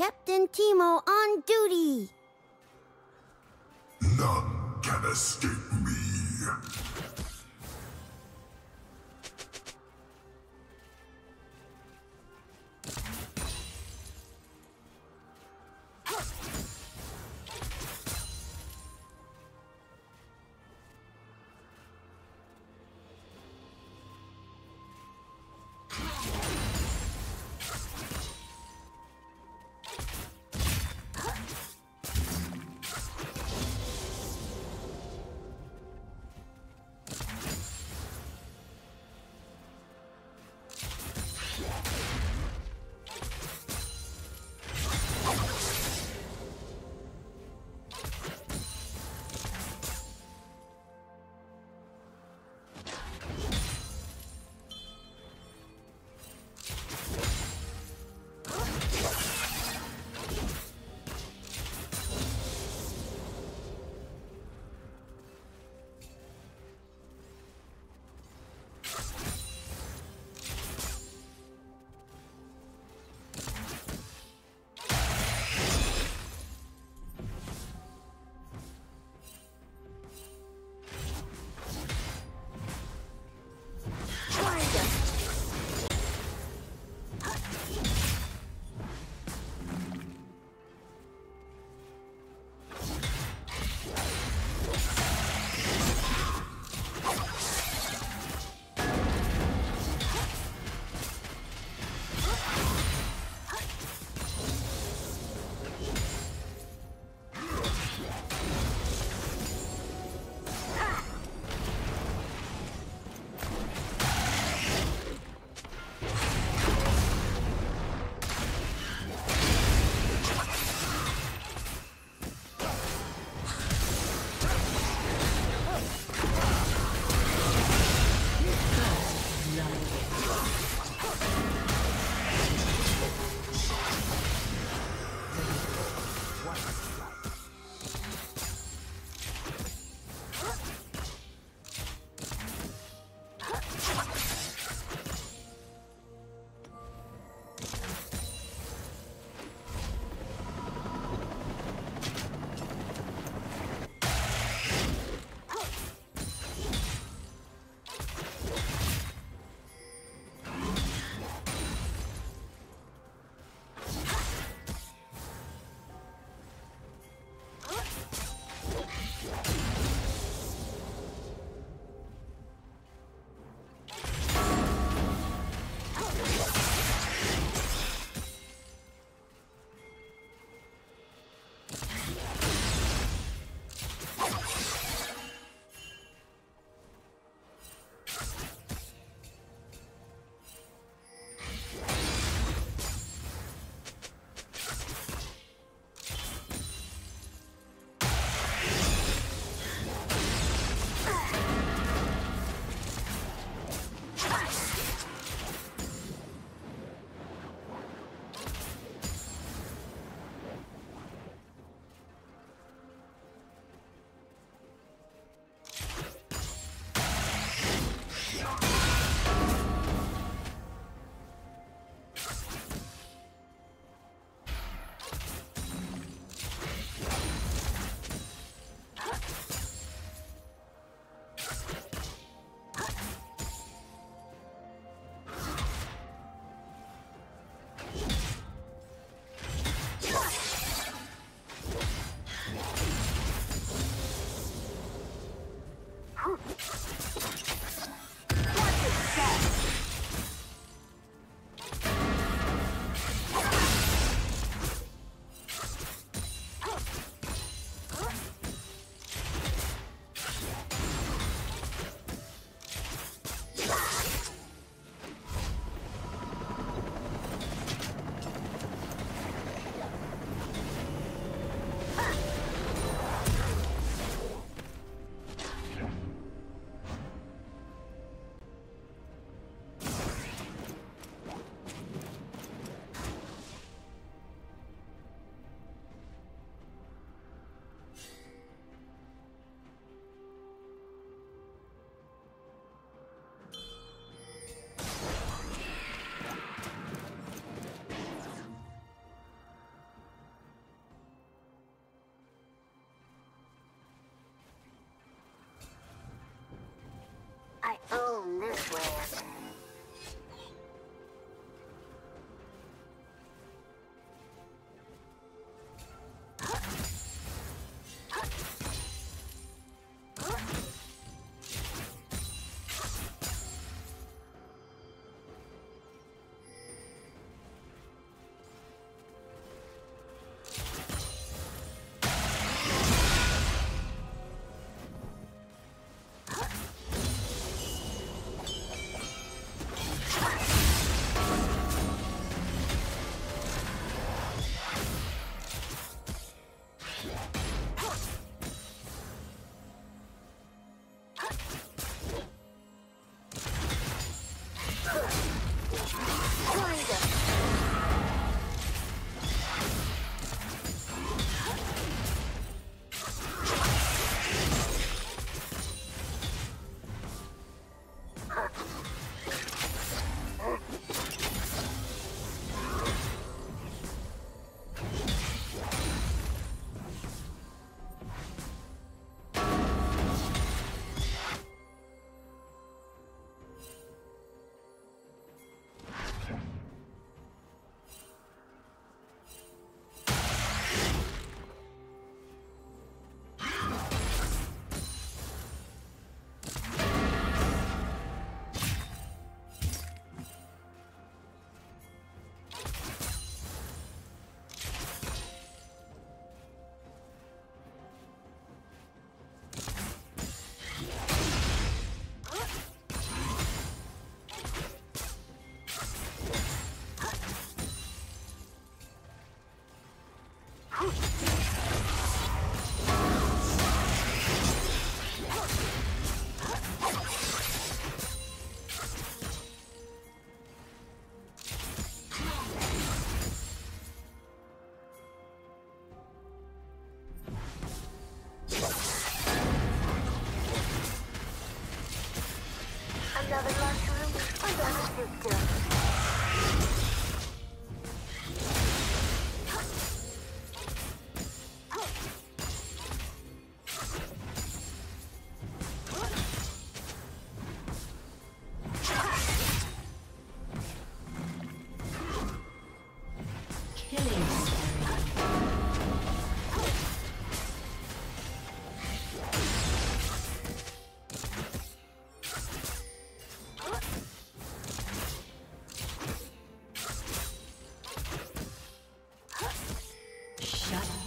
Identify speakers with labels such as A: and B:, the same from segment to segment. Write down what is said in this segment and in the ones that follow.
A: Captain Teemo on duty.
B: None can escape me.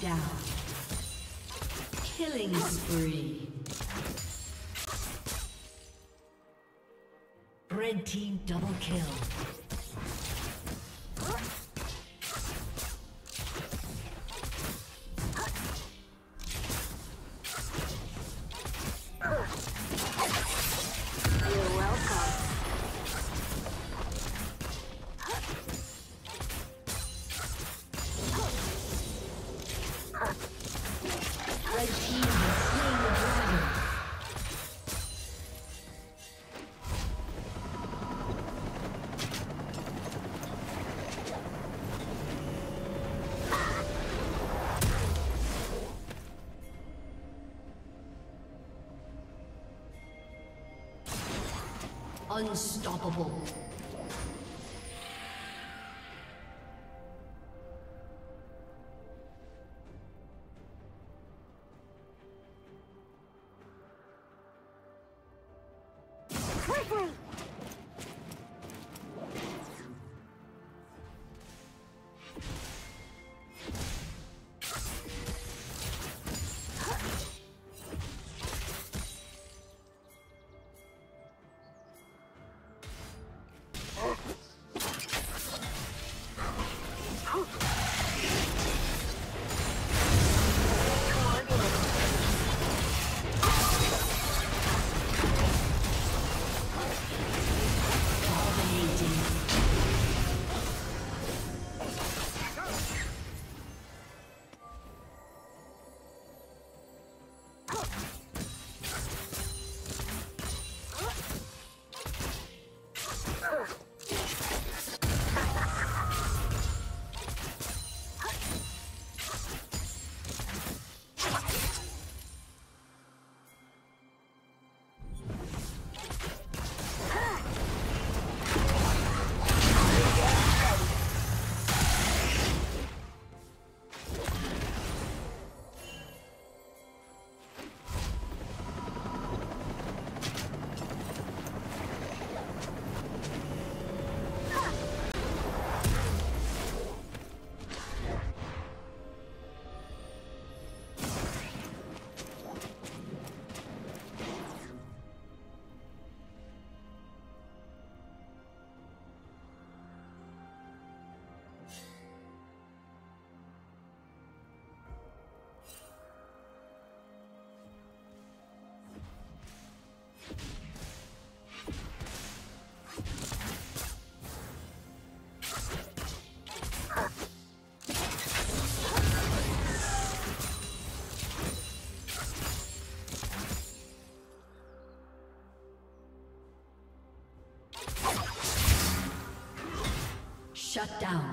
C: Down. Killing spree. Red team double kill. Unstoppable. Shut down.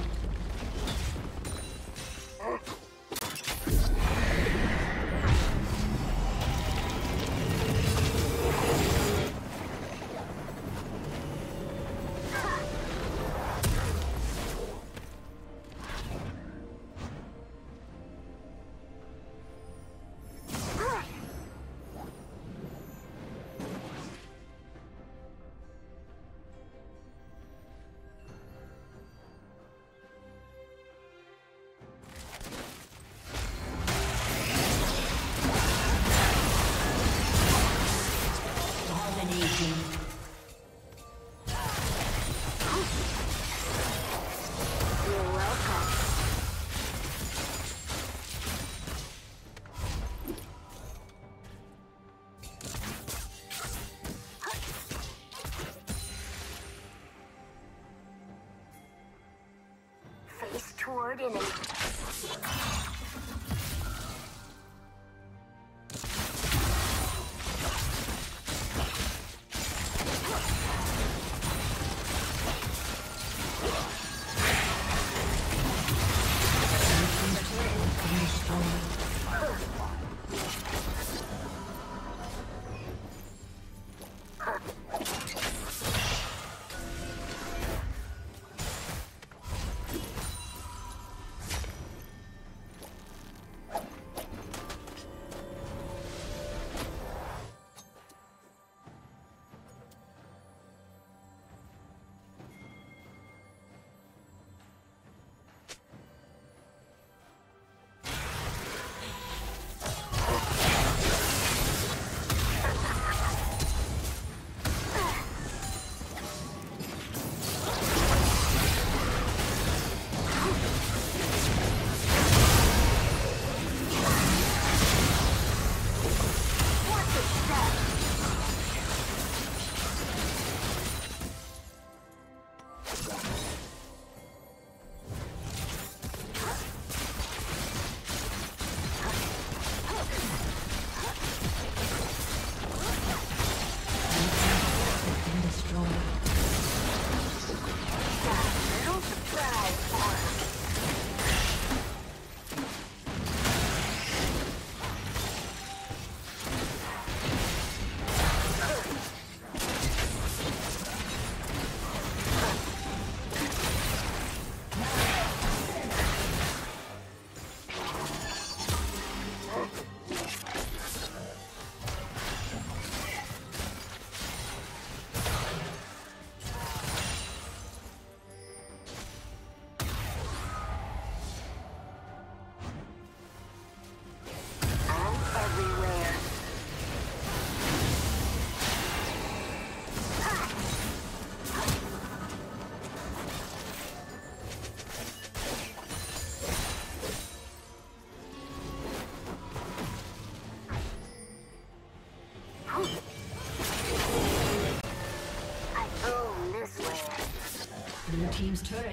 A: Toward enemy.